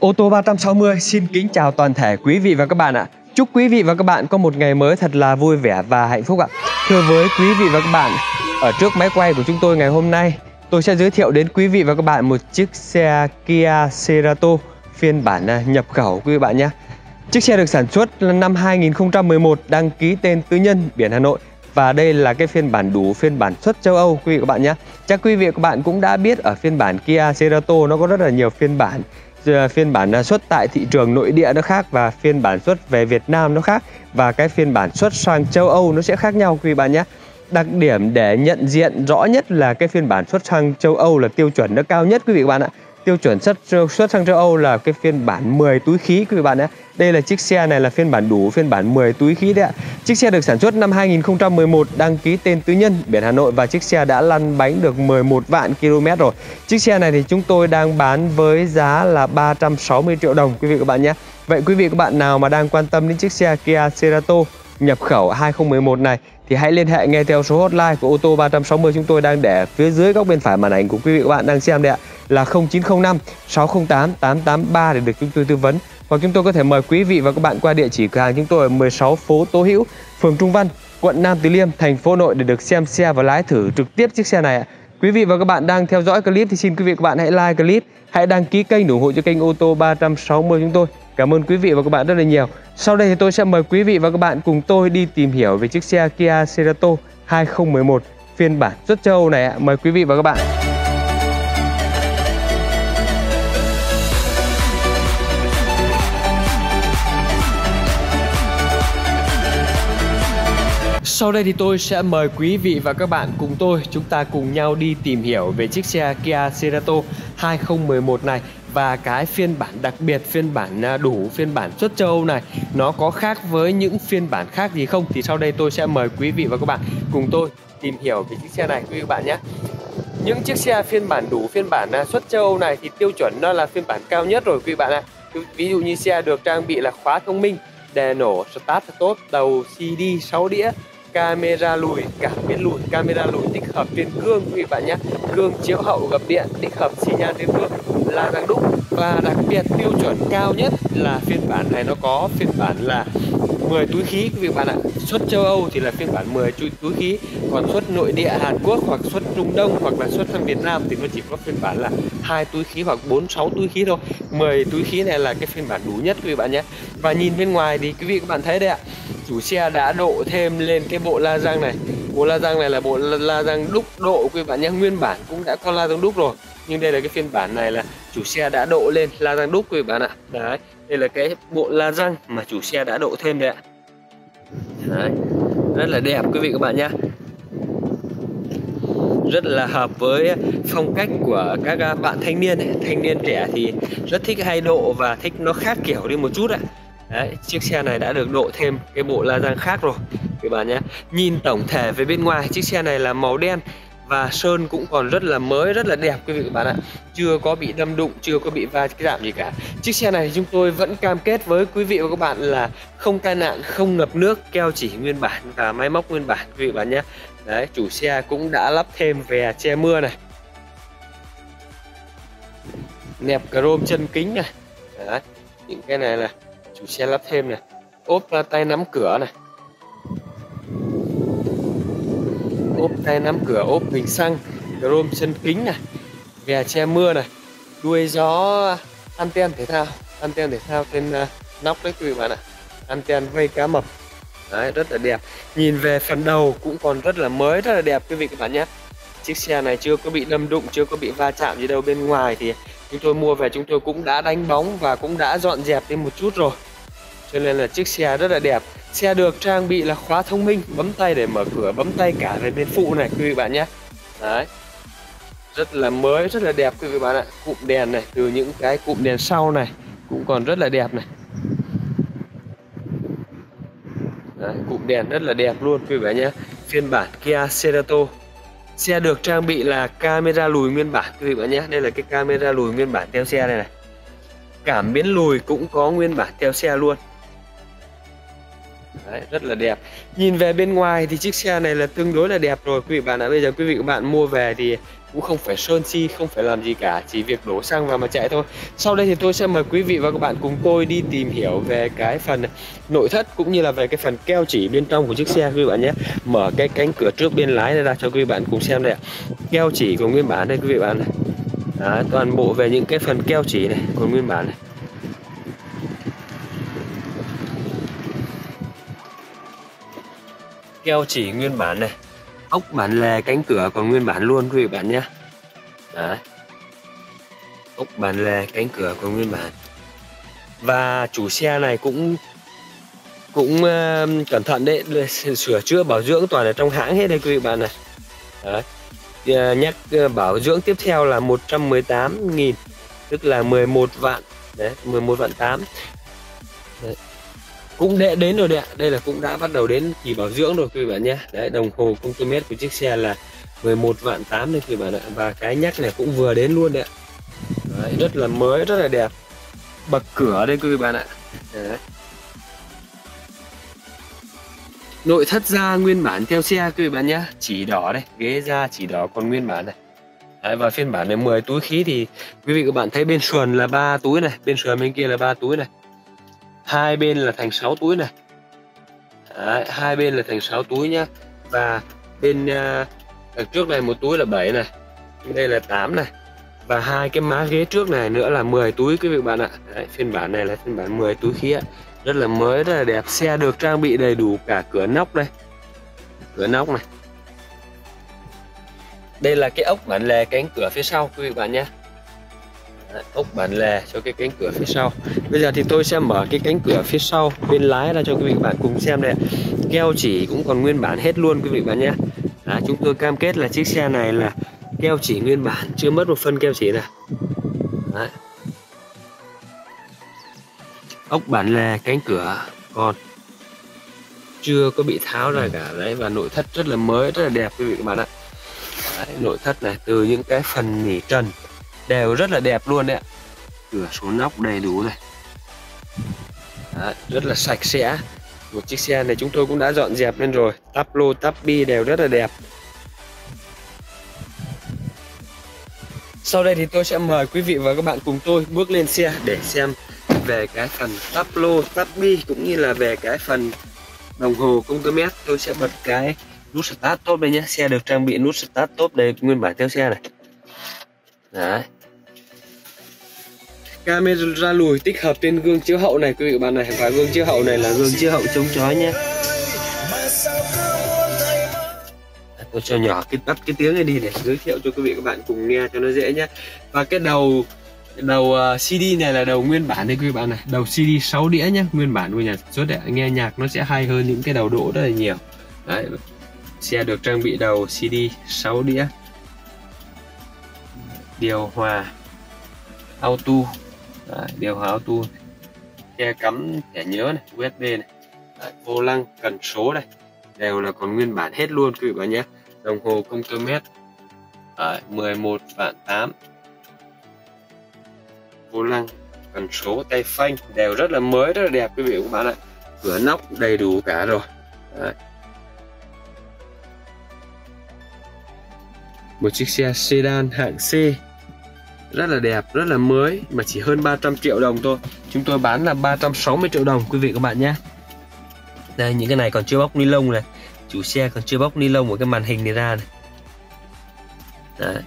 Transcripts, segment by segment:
Ô tô 360 xin kính chào toàn thể quý vị và các bạn ạ. Chúc quý vị và các bạn có một ngày mới thật là vui vẻ và hạnh phúc ạ. Thưa với quý vị và các bạn, ở trước máy quay của chúng tôi ngày hôm nay, tôi sẽ giới thiệu đến quý vị và các bạn một chiếc xe Kia Cerato phiên bản à, nhập khẩu quý vị bạn nhé. Chiếc xe được sản xuất năm 2011, đăng ký tên tư nhân biển Hà Nội và đây là cái phiên bản đủ phiên bản xuất châu Âu quý vị các bạn nhé. Chắc quý vị các bạn cũng đã biết ở phiên bản Kia Cerato nó có rất là nhiều phiên bản Ờ, phiên bản ờ, xuất tại thị trường nội địa nó khác và phiên bản xuất về Việt Nam nó khác và cái phiên bản xuất sang châu Âu nó sẽ khác nhau quý bạn nhé. Đặc điểm để nhận diện rõ nhất là cái phiên bản xuất sang châu Âu là tiêu chuẩn nó cao nhất quý vị các bạn ạ. Tiêu chuẩn xuất xuất sang châu Âu là cái phiên bản 10 túi khí, quý vị bạn nhé. Đây là chiếc xe này là phiên bản đủ phiên bản 10 túi khí đấy ạ. Chiếc xe được sản xuất năm 2011 đăng ký tên tư nhân, biển Hà Nội, và chiếc xe đã lăn bánh được 11 vạn km rồi. Chiếc xe này thì chúng tôi đang bán với giá là 360 triệu đồng, quý vị các bạn nhé. Vậy quý vị các bạn nào mà đang quan tâm đến chiếc xe Kia Cerato nhập khẩu 2011 này, thì hãy liên hệ nghe theo số hotline của ô tô 360 chúng tôi đang để phía dưới góc bên phải màn ảnh của quý vị các bạn đang xem đây ạ là 0905 608 883 để được chúng tôi tư vấn hoặc chúng tôi có thể mời quý vị và các bạn qua địa chỉ cửa hàng chúng tôi ở 16 phố Tố Hữu, phường Trung Văn, quận Nam Từ Liêm, thành phố Nội để được xem xe và lái thử trực tiếp chiếc xe này ạ. Quý vị và các bạn đang theo dõi clip thì xin quý vị và các bạn hãy like clip, hãy đăng ký kênh ủng hộ cho kênh ô tô 360 chúng tôi. Cảm ơn quý vị và các bạn rất là nhiều. Sau đây thì tôi sẽ mời quý vị và các bạn cùng tôi đi tìm hiểu về chiếc xe Kia Cerato 2011 phiên bản xuất châu này ạ. Mời quý vị và các bạn. Sau đây thì tôi sẽ mời quý vị và các bạn cùng tôi, chúng ta cùng nhau đi tìm hiểu về chiếc xe Kia Cerato 2011 này và cái phiên bản đặc biệt, phiên bản à, đủ phiên bản xuất châu Âu này. Nó có khác với những phiên bản khác gì không? Thì sau đây tôi sẽ mời quý vị và các bạn cùng tôi tìm hiểu về chiếc xe này, quý vị và bạn nhé. Những chiếc xe phiên bản đủ, phiên bản à, xuất châu Âu này thì tiêu chuẩn nó là phiên bản cao nhất rồi, quý vị bạn ạ. Ví dụ như xe được trang bị là khóa thông minh, đèn nổ, start tốt đầu, CD 6 đĩa camera lùi cảm biến lùi, camera lùi tích hợp trên gương quý vị bạn nhé. Gương chiếu hậu gập điện, tích hợp xi nhan trên gương là dạng đúc. Và đặc biệt tiêu chuẩn cao nhất là phiên bản này nó có phiên bản là 10 túi khí quý vị bạn ạ. Xuất châu Âu thì là phiên bản 10 túi khí. Còn xuất nội địa Hàn Quốc hoặc xuất Trung Đông hoặc là xuất sang Việt Nam thì nó chỉ có phiên bản là hai túi khí hoặc 4 6 túi khí thôi. 10 túi khí này là cái phiên bản đủ nhất quý vị bạn nhé. Và nhìn bên ngoài thì quý vị các bạn thấy đây ạ chủ xe đã độ thêm lên cái bộ la răng này. Bộ la răng này là bộ la răng đúc độ quý bạn nhé. Nguyên bản cũng đã có la răng đúc rồi, nhưng đây là cái phiên bản này là chủ xe đã độ lên la răng đúc quý bạn ạ. Đấy, đây là cái bộ la răng mà chủ xe đã độ thêm đấy ạ. Đấy, rất là đẹp quý vị các bạn nhé. Rất là hợp với phong cách của các bạn thanh niên ấy. thanh niên trẻ thì rất thích hay độ và thích nó khác kiểu đi một chút ạ. Đấy, chiếc xe này đã được độ thêm cái bộ la răng khác rồi các bạn nhé. Nhìn tổng thể về bên ngoài chiếc xe này là màu đen và sơn cũng còn rất là mới rất là đẹp quý vị các bạn ạ. Chưa có bị đâm đụng chưa có bị va giảm gì cả. Chiếc xe này chúng tôi vẫn cam kết với quý vị và các bạn là không tai nạn không ngập nước keo chỉ nguyên bản và máy móc nguyên bản quý vị bạn nhé. Đấy chủ xe cũng đã lắp thêm về che mưa này. Nẹp chrome chân kính này. Đấy những cái này là xe lắp thêm này. Ốp à, tay nắm cửa này. Ốp tay nắm cửa ốp bình xăng chrome chân kính này. Vè che mưa này. Đuôi gió à, anten thể thao. Anten thể thao trên uh, nóc đấy quý vị bạn ạ. Anten vây cá mập. Đấy rất là đẹp. Nhìn về phần đầu cũng còn rất là mới rất là đẹp quý vị các bạn nhé. Chiếc xe này chưa có bị đâm đụng chưa có bị va chạm gì đâu. Bên ngoài thì chúng tôi mua về chúng tôi cũng đã đánh bóng và cũng đã dọn dẹp đi một chút rồi cho nên là chiếc xe rất là đẹp. Xe được trang bị là khóa thông minh bấm tay để mở cửa bấm tay cả về bên phụ này quý vị bạn nhé. Đấy. Rất là mới rất là đẹp quý vị bạn ạ. Cụm đèn này từ những cái cụm đèn sau này cũng còn rất là đẹp này. Đấy, cụm đèn rất là đẹp luôn quý vị bạn nhé. Phiên bản Kia Cerato. Xe được trang bị là camera lùi nguyên bản quý vị bạn nhé. Đây là cái camera lùi nguyên bản theo xe này này. Cảm biến lùi cũng có nguyên bản theo xe luôn. Đấy, rất là đẹp. Nhìn về bên ngoài thì chiếc xe này là tương đối là đẹp rồi. Quý vị bạn ạ bây giờ quý vị các bạn mua về thì cũng không phải sơn chi không phải làm gì cả chỉ việc đổ xăng vào mà chạy thôi. Sau đây thì tôi sẽ mời quý vị và các bạn cùng tôi đi tìm hiểu về cái phần nội thất cũng như là về cái phần keo chỉ bên trong của chiếc xe quý vị bạn nhé. Mở cái cánh cửa trước bên lái này ra cho quý vị bạn cùng xem đây ạ. Keo chỉ của nguyên bản đây quý vị bạn này Đó, toàn bộ về những cái phần keo chỉ này còn nguyên bản này. Keo chỉ nguyên bản này. Ốc bản lề cánh cửa còn nguyên bản luôn quý vị bạn nhé. Đấy. Ốc bản lề cánh cửa còn nguyên bản. Và chủ xe này cũng cũng uh, cẩn thận đấy sửa chữa bảo dưỡng toàn ở trong hãng hết đây quý vị bạn này. Đấy. Uh, nhắc uh, bảo dưỡng tiếp theo là 118.000 tức là 11 vạn đấy 11 vạn 8 đấy cũng đã đến rồi đấy ạ. Đây là cũng đã bắt đầu đến kỳ bảo dưỡng rồi quý bạn nhé. Đấy đồng hồ công tơ mét của chiếc xe là 11 vạn 8 đây quý bạn ạ. Và cái nhắc này cũng vừa đến luôn đấy ạ. Đấy, rất là mới rất là đẹp. Bậc cửa đây quý bạn ạ. Đấy. nội thất da nguyên bản theo xe quý bạn nhé. Chỉ đỏ đây ghế da chỉ đỏ còn nguyên bản này Đấy, và phiên bản này 10 túi khí thì quý vị các bạn thấy bên sườn là ba túi này bên sườn bên kia là ba túi này hai bên là thành 6 túi này. Đấy, hai bên là thành 6 túi nhá. Và bên uh, đằng trước này một túi là 7 này. Đây là 8 này. Và hai cái má ghế trước này nữa là 10 túi quý vị bạn ạ. Đấy, phiên bản này là phiên bản 10 túi khí ạ. Rất là mới rất là đẹp. Xe được trang bị đầy đủ cả cửa nóc đây. Cửa nóc này. Đây là cái ốc bản lề cánh cửa phía sau quý vị bạn nhé ốc bản lề cho cái cánh cửa phía sau. Bây giờ thì tôi sẽ mở cái cánh cửa phía sau bên lái ra cho quý vị bạn cùng xem đây keo chỉ cũng còn nguyên bản hết luôn quý vị bạn nhé. À, chúng tôi cam kết là chiếc xe này là keo chỉ nguyên bản chưa mất một phân keo chỉ nào Đấy. ốc bản lề cánh cửa còn chưa có bị tháo ra cả đấy và nội thất rất là mới rất là đẹp quý vị các bạn ạ. Đấy, nội thất này từ những cái phần nỉ trần đều rất là đẹp luôn đấy ạ. Cửa số nóc đầy đủ đấy, rất là sạch sẽ. Một chiếc xe này chúng tôi cũng đã dọn dẹp lên rồi. Tắp lô tắp bi đều rất là đẹp. Sau đây thì tôi sẽ mời quý vị và các bạn cùng tôi bước lên xe để xem về cái phần tắp lô tắp bi cũng như là về cái phần đồng hồ công tơ mét. Tôi sẽ bật cái nút start top đây nhé. Xe được trang bị nút start top đây nguyên bản theo xe này. Đấy camera lùi, tích hợp trên gương chiếu hậu này, quý vị bạn này và gương chiếu hậu này là gương chiếu hậu chống chói nhé. Tôi cho nhỏ cái tắt cái tiếng này đi để giới thiệu cho quý vị các bạn cùng nghe cho nó dễ nhé. Và cái đầu đầu à, CD này là đầu nguyên bản đây quý vị bạn này. Đầu CD 6 đĩa nhé, nguyên bản của nhà sản xuất để nghe nhạc nó sẽ hay hơn những cái đầu đỗ rất là nhiều. Đấy, xe được trang bị đầu CD 6 đĩa. Điều hòa, auto. Đấy, điều hòa auto che cắm thẻ nhớ này USB này. Đấy, vô lăng cần số đây đều là còn nguyên bản hết luôn quý vị bạn nhé. Đồng hồ công tơ mét. Đấy, 11 vạn 8 vô lăng cần số tay phanh. Đều rất là mới rất là đẹp quý vị các bạn ạ. Cửa nóc đầy đủ cả rồi. Đấy. một chiếc xe sedan hạng C rất là đẹp, rất là mới, mà chỉ hơn 300 triệu đồng thôi. Chúng tôi bán là 360 triệu đồng, quý vị các bạn nhé. Đây, những cái này còn chưa bóc ni lông này. Chủ xe còn chưa bóc ni lông của cái màn hình này ra này. Đấy.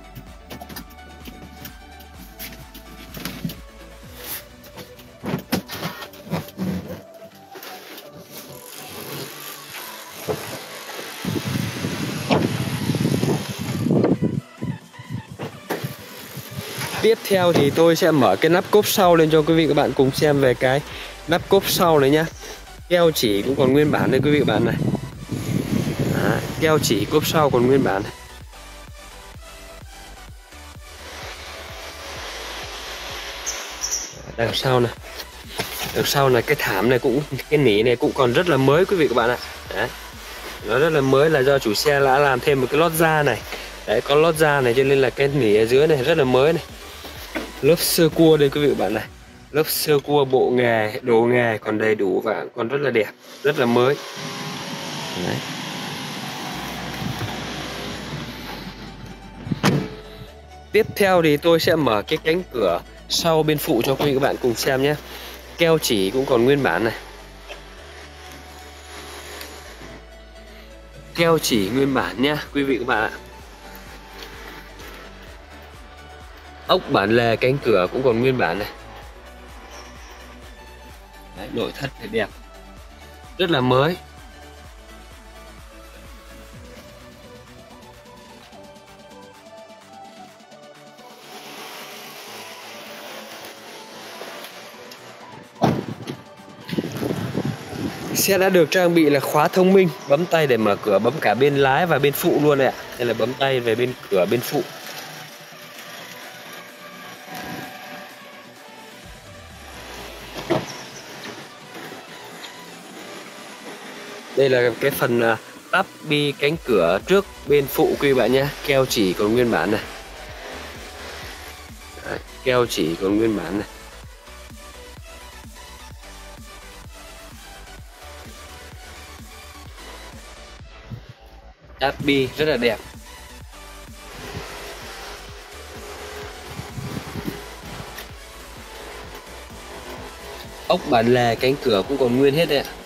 Tiếp theo thì tôi sẽ mở cái nắp cốp sau lên cho quý vị các bạn cùng xem về cái nắp cốp sau này nhá. Keo chỉ cũng còn nguyên bản đây quý vị các bạn này. Đó, keo chỉ cốp sau còn nguyên bản này. Đằng sau này. Đằng sau này cái thảm này cũng cái nỉ này cũng còn rất là mới quý vị các bạn ạ. Đấy. nó rất là mới là do chủ xe đã làm thêm một cái lót da này. Đấy có lót da này cho nên là cái nỉ ở dưới này rất là mới này lớp sơ cua đây quý vị bạn này. Lớp sơ cua bộ nghề đồ nghề còn đầy đủ và còn rất là đẹp, rất là mới. Đấy. tiếp theo thì tôi sẽ mở cái cánh cửa sau bên phụ cho quý vị các bạn cùng xem nhé. Keo chỉ cũng còn nguyên bản này. Keo chỉ nguyên bản nhé, quý vị các bạn ạ. Ốc bản lề cánh cửa cũng còn nguyên bản này. Đấy, nội thất thì đẹp. Rất là mới. Xe đã được trang bị là khóa thông minh Bấm tay để mở cửa bấm cả bên lái và bên phụ luôn ạ. Đây là bấm tay về bên cửa bên phụ. Đây là cái phần à, tắp bi cánh cửa trước bên phụ quý bạn nhé. Keo chỉ còn nguyên bản này. Đấy, Keo chỉ còn nguyên bản này. Tắp bi rất là đẹp. Ốc bản lề cánh cửa cũng còn nguyên hết đấy ạ.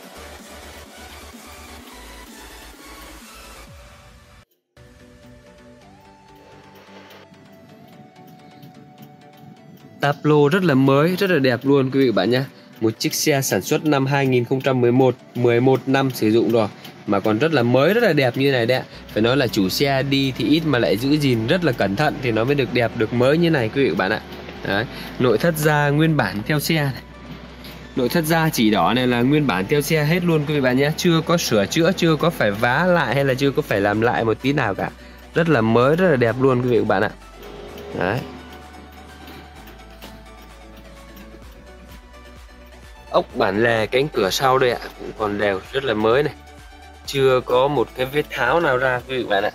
Tablo rất là mới, rất là đẹp luôn quý vị bạn nhé. Một chiếc xe sản xuất năm 2011, 11 năm sử dụng rồi Mà còn rất là mới, rất là đẹp như này đấy Phải nói là chủ xe đi thì ít mà lại giữ gìn rất là cẩn thận Thì nó mới được đẹp, được mới như này quý vị bạn ạ. Đấy. Nội thất da nguyên bản theo xe này. Nội thất da chỉ đỏ này là nguyên bản theo xe hết luôn quý vị bạn nhé. Chưa có sửa chữa, chưa có phải vá lại hay là chưa có phải làm lại một tí nào cả. Rất là mới, rất là đẹp luôn quý vị bạn ạ. Đấy. Ốc bản lề cánh cửa sau đây ạ cũng còn đều rất là mới này. Chưa có một cái vết tháo nào ra quý vị bạn ạ.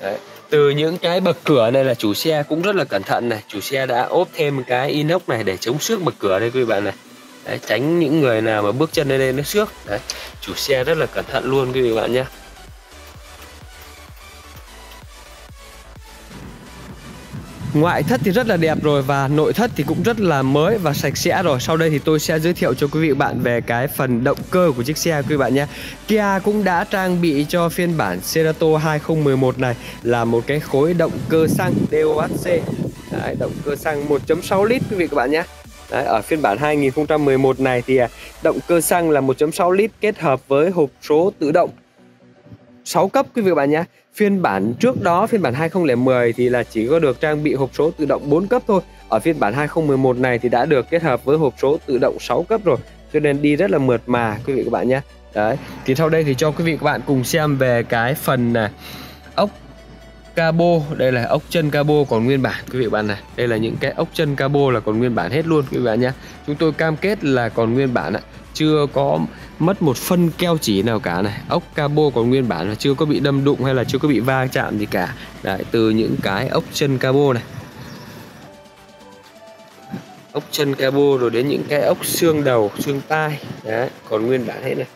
Đấy. từ những cái bậc cửa này là chủ xe cũng rất là cẩn thận này. Chủ xe đã ốp thêm cái inox này để chống xước bậc cửa đây quý vị bạn này. Đấy, tránh những người nào mà bước chân lên đây nó xước. Đấy, chủ xe rất là cẩn thận luôn quý vị bạn nhé. Ngoại thất thì rất là đẹp rồi và nội thất thì cũng rất là mới và sạch sẽ rồi. Sau đây thì tôi sẽ giới thiệu cho quý vị bạn về cái phần động cơ của chiếc xe quý vị bạn nhé. Kia cũng đã trang bị cho phiên bản Cerato 2011 này là một cái khối động cơ xăng DOHC Đấy, Động cơ xăng 1.6 lít quý vị các bạn nhé. Đấy, ở phiên bản 2011 này thì à, động cơ xăng là 1.6 lít kết hợp với hộp số tự động. 6 cấp quý vị và bạn nhé Phiên bản trước đó, phiên bản 2010 thì là chỉ có được trang bị hộp số tự động 4 cấp thôi. Ở phiên bản 2011 này thì đã được kết hợp với hộp số tự động 6 cấp rồi. Cho nên đi rất là mượt mà quý vị các bạn nhé. Đấy. Thì sau đây thì cho quý vị các bạn cùng xem về cái phần này cabo, đây là ốc chân cabo còn nguyên bản quý vị bạn này. Đây là những cái ốc chân cabo là còn nguyên bản hết luôn quý vị bạn nhé. Chúng tôi cam kết là còn nguyên bản ạ. Chưa có mất một phân keo chỉ nào cả này ốc cabo còn nguyên bản là chưa có bị đâm đụng hay là chưa có bị va chạm gì cả Đấy, từ những cái ốc chân cabo này ốc chân cabo rồi đến những cái ốc xương đầu xương tai Đấy, còn nguyên bản hết này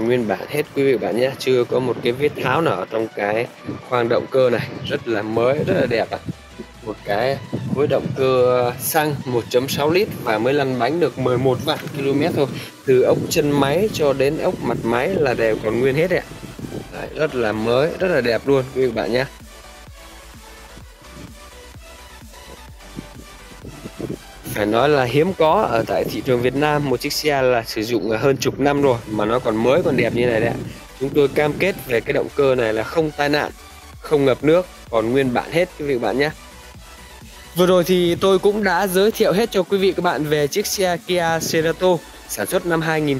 còn nguyên bản hết quý vị bạn nhé. Chưa có một cái vết tháo nào trong cái khoang động cơ này. Rất là mới rất là đẹp ạ. À một cái với động cơ xăng 1.6 lít và mới lăn bánh được 11 vạn km thôi. Từ ốc chân máy cho đến ốc mặt máy là đều còn nguyên hết ạ. Đấy, rất là mới rất là đẹp luôn quý vị bạn nhé. Phải nói là hiếm có. Ở tại thị trường Việt Nam một chiếc xe là sử dụng hơn chục năm rồi mà nó còn mới còn đẹp như này đấy chúng tôi cam kết về cái động cơ này là không tai nạn không ngập nước còn nguyên bản hết quý vị bạn nhé. Vừa rồi thì tôi cũng đã giới thiệu hết cho quý vị các bạn về chiếc xe Kia Cerato sản xuất năm 2000,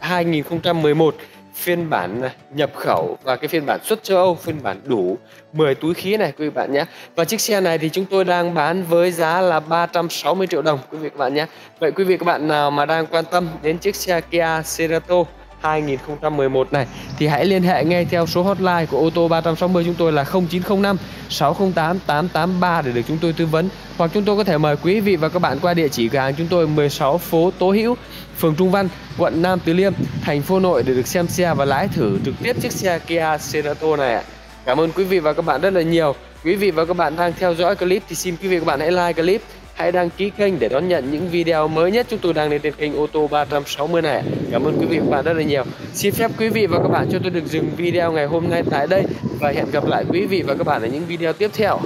2011 phiên bản nhập khẩu và cái phiên bản xuất châu Âu, phiên bản đủ 10 túi khí này quý vị bạn nhé. Và chiếc xe này thì chúng tôi đang bán với giá là 360 triệu đồng quý vị các bạn nhé. Vậy quý vị các bạn nào mà đang quan tâm đến chiếc xe Kia Cerato 2011 này thì hãy liên hệ ngay theo số hotline của ô tô 360 chúng tôi là 0905 608 883 để được chúng tôi tư vấn hoặc chúng tôi có thể mời quý vị và các bạn qua địa chỉ cửa hàng chúng tôi 16 phố Tố Hữu, phường Trung Văn, quận Nam Từ Liêm, thành phố Nội để được xem xe và lái thử trực tiếp chiếc xe Kia Cerato này ạ. Cảm ơn quý vị và các bạn rất là nhiều. Quý vị và các bạn đang theo dõi clip thì xin quý vị và các bạn hãy like clip hãy đăng ký kênh để đón nhận những video mới nhất chúng tôi đang lên trên kênh ô tô 360 này cảm ơn quý vị và các bạn rất là nhiều. Xin phép quý vị và các bạn cho tôi được dừng video ngày hôm nay tại đây và hẹn gặp lại quý vị và các bạn ở những video tiếp theo.